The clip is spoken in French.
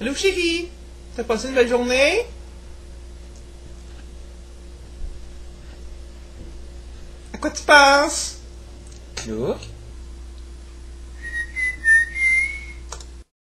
Allô chérie, t'as passé une belle journée? À quoi tu penses?